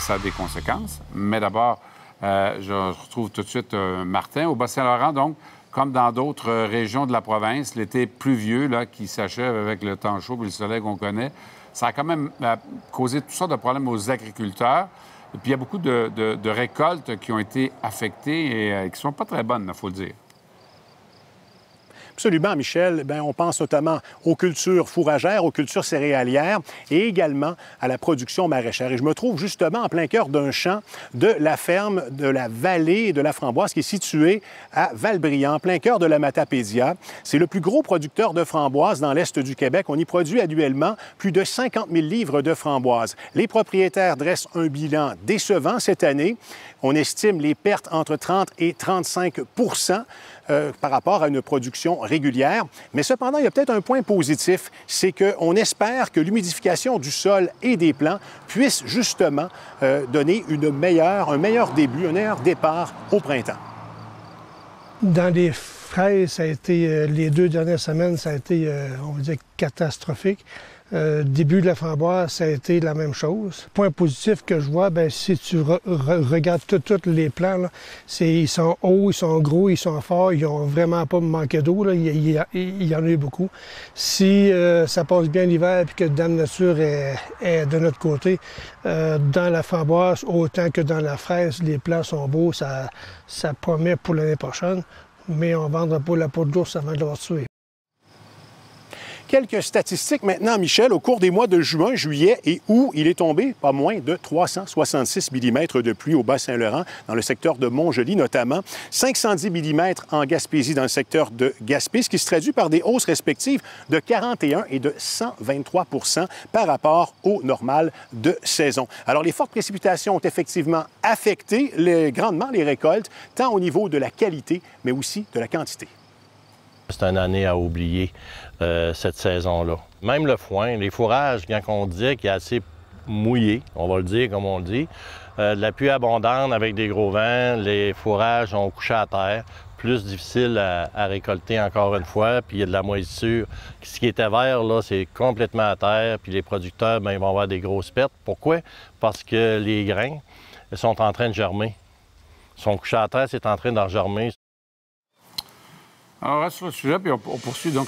Ça a des conséquences. Mais d'abord, euh, je retrouve tout de suite euh, Martin. Au Bas-Saint-Laurent, donc, comme dans d'autres euh, régions de la province, l'été pluvieux là, qui s'achève avec le temps chaud et le soleil qu'on connaît, ça a quand même causé toutes sortes de problèmes aux agriculteurs. Et puis, il y a beaucoup de, de récoltes qui ont été affectées et qui ne sont pas très bonnes, il faut le dire. Absolument, Michel. Bien, on pense notamment aux cultures fourragères, aux cultures céréalières et également à la production maraîchère. Et je me trouve justement en plein cœur d'un champ de la ferme de la vallée de la framboise qui est située à Valbriand, en plein cœur de la Matapédia. C'est le plus gros producteur de framboises dans l'est du Québec. On y produit annuellement plus de 50 000 livres de framboises. Les propriétaires dressent un bilan décevant cette année. On estime les pertes entre 30 et 35% euh, par rapport à une production régulière. Mais cependant, il y a peut-être un point positif, c'est qu'on espère que l'humidification du sol et des plants puisse justement euh, donner une meilleure, un meilleur début, un meilleur départ au printemps. Dans les ça a été, euh, les deux dernières semaines, ça a été, on va dire, catastrophique. Euh, début de la framboise, ça a été la même chose. Point positif que je vois, ben, si tu regardes tous les plants, ils sont hauts, ils sont gros, ils sont forts, ils n'ont vraiment pas manqué d'eau. Il, y en a eu beaucoup. Si euh, ça passe bien l'hiver et que Dame Nature est, de notre côté, euh, dans la framboise, autant que dans la fraise, les plants sont beaux, ça, ça promet pour l'année prochaine, mais on ne vendra pas la peau d'ours avant de l'avoir tué. Quelques statistiques maintenant, Michel. Au cours des mois de juin, juillet et août, il est tombé pas moins de 366 mm de pluie au Bas-Saint-Laurent, dans le secteur de Montjoli notamment, 510 mm en Gaspésie dans le secteur de Gaspé, ce qui se traduit par des hausses respectives de 41 et de 123% par rapport au normal de saison. Alors, les fortes précipitations ont effectivement affecté grandement les récoltes, tant au niveau de la qualité, mais aussi de la quantité. C'est une année à oublier, euh, cette saison-là. Même le foin, les fourrages, quand on dit qu'il est assez mouillé, on va le dire comme on le dit, euh, de la pluie abondante avec des gros vents, les fourrages ont couché à terre, plus difficile à, récolter encore une fois, puis il y a de la moisissure. Ce qui était vert, là, c'est complètement à terre, puis les producteurs, bien, ils vont avoir des grosses pertes. Pourquoi? Parce que les grains sont en train de germer. Ils sont couchés à terre, c'est en train d'en germer. Alors, reste sur le sujet, puis on, poursuit donc